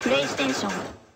プレイステーション